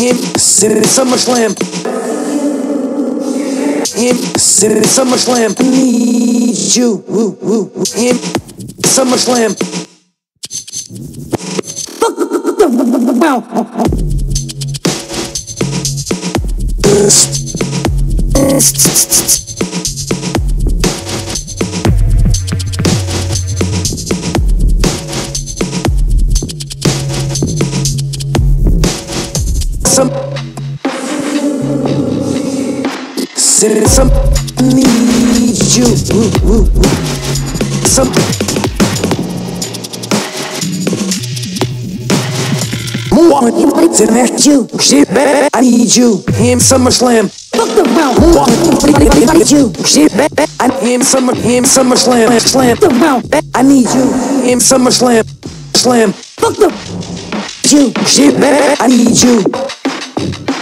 In City SummerSlam. In City SummerSlam. I need you. Woo, woo, woo. In SummerSlam. Some City some need you. Some More to that you. Shit, bad. I need you. Him SummerSlam. Fuck the round. I need you. Shit, bad. I him Summer. Him SummerSlam. Slam. The round. I need you. Him SummerSlam. Slam. Fuck the you. Shit, bad. I need you you.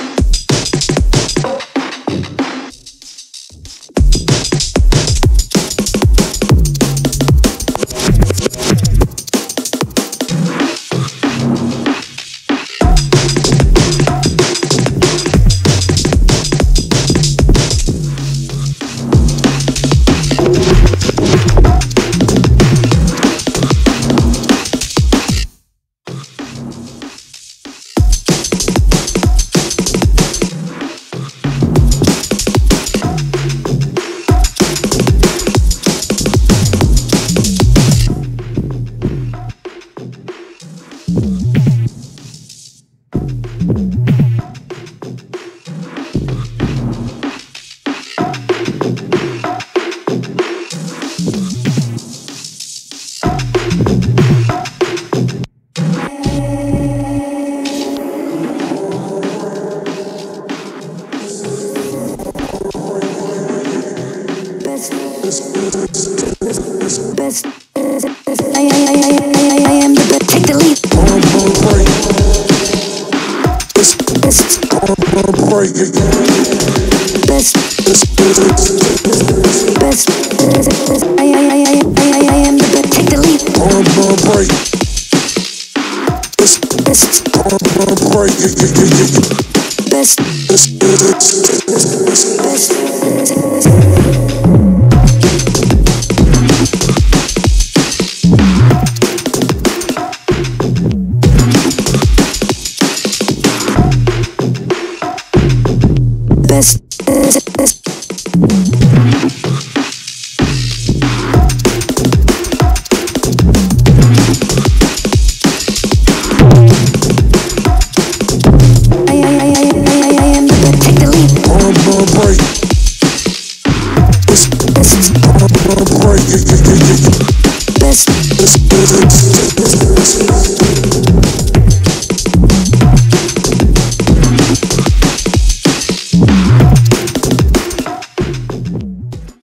Best, best, I, I, I, I, I, I am the best. Take the lead. Best, best, best, best, I, I, I, I, I, I am the best. Take the lead. Best, best, Best, best, best.